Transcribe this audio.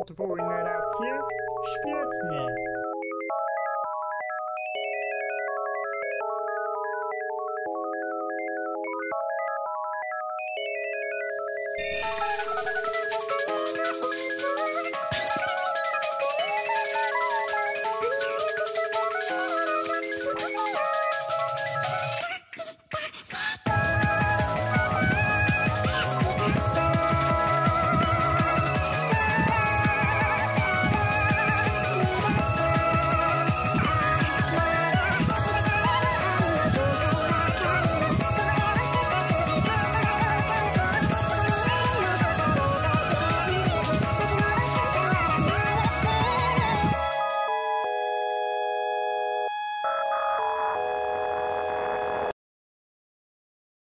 podwójne racje? Świetnie! Thank